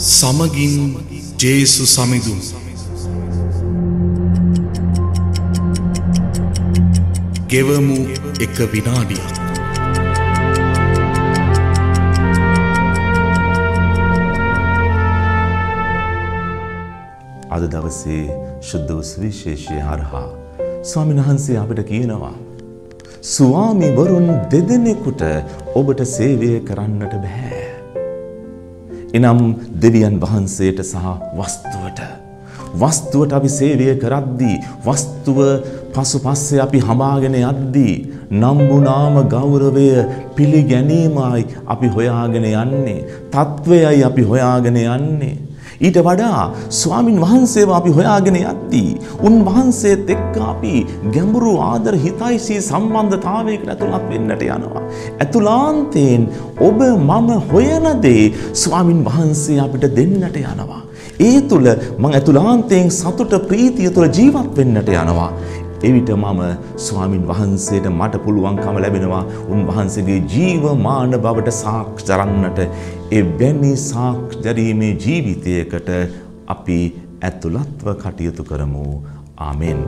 සමගින් ජේසු සමිඳුන් ගෙවමු එක විනාඩියක් අද දවසේ ශුද්ධ වූ සුවිශේෂය හරහා ස්වාමීන් වහන්සේ අපිට කියනවා ස්වාමිවරුන් දෙදෙනෙකුට ඔබට සේවය කරන්නට බෑ. එනම් දෙවියන් වහන්සේට සහ වස්තුවට. වස්තුවට අපි සේවය කරද්දී වස්තුව පසු පස්සේ අපි හමාගෙන යද්දී නම්බුනාම ගෞරවය පිළිගැනීමයි අපි හොයාගෙන යන්නේ. තත්ත්වයයි අපි හොයාගෙන යන්නේ. ඊට වඩා ස්වාමින් වහන්සේව අපි හොයාගෙන යද්දී උන්වහන්සේත් එක්ක අපි ගැඹුරු ආදර හිතයිසී සම්බන්ධතාවයකට ඇතුළත් වෙන්නට යනවා. ඇතුළාන්තයෙන් ඔබ මම හොයන දේ ස්වාමින් වහන්සේ අපිට දෙන්නට යනවා. ඒ තුළ මං ඇතුළාන්තයෙන් සතුට ප්‍රීතිය තුළ ජීවත් වෙන්නට යනවා. එවිට මම ස්වාමින් වහන්සේට මට පුළුවන්කම ලැබෙනවා. උන්වහන්සේගේ ජීවමාන බවට සාක්ෂි දරන්නට එවැනි සාක්ෂි දැරීමේ ජීවිතයකට අපි ඇතුළත්ව කටයුතු කරමු. ආමෙන්.